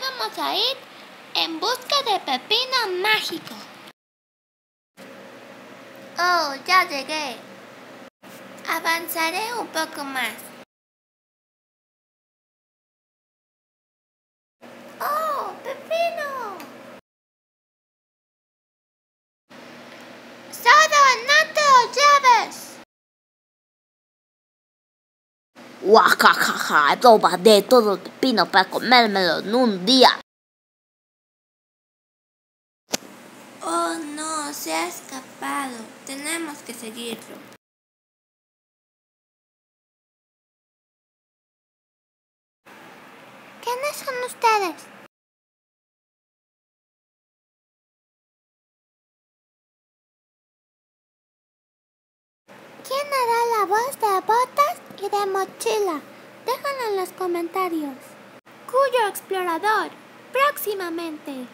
vamos a ir en busca de pepino mágico. Oh, ya llegué. Avanzaré un poco más. ¡Oh, pepino! ¡Soda, no te lo lleves! Guajajaja, robaré todo el pepino para comérmelo en un día. Oh no, se ha escapado. Tenemos que seguirlo. ¿Quiénes son ustedes? ¿Quién hará la voz de botas y de mochila? Déjenlo en los comentarios. Cuyo explorador, próximamente.